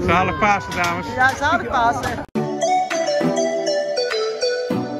Zalig Pasen, dames. Ja, zalig Pasen.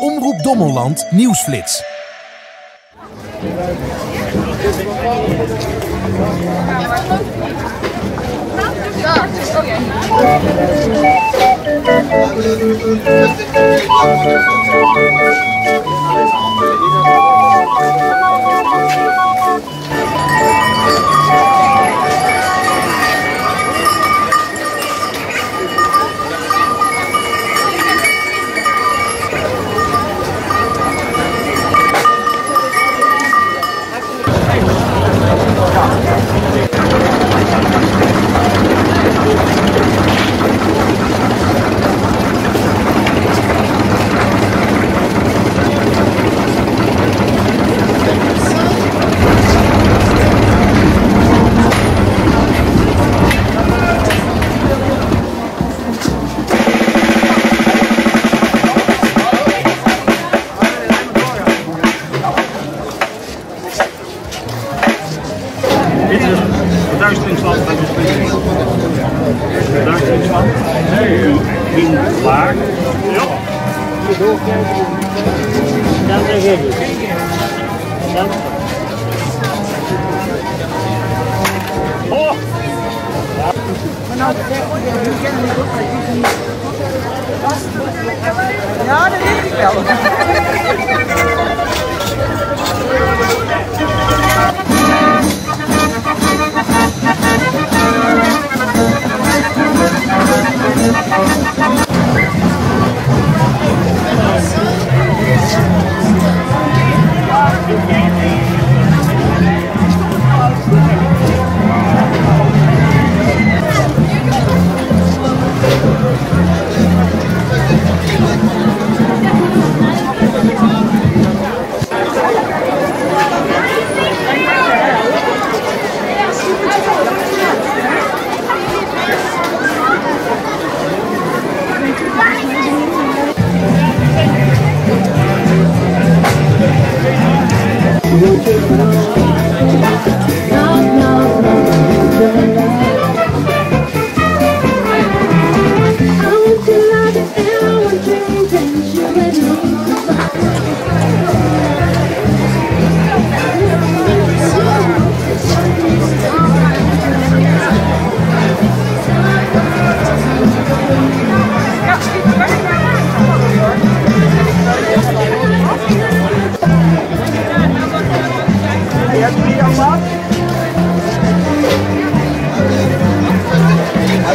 Omroep Dommelland Nieuwsflits. Dá pra ele. Dá pra Oh! Ronaldo, você ligou pra gente? Nossa, olha ele, Belo.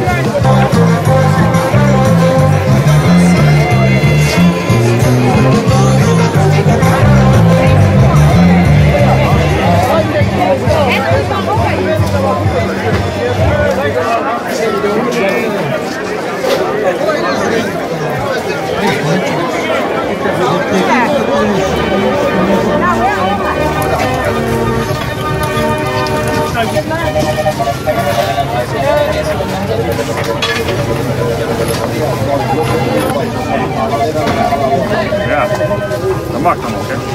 weet ik がうまくも結構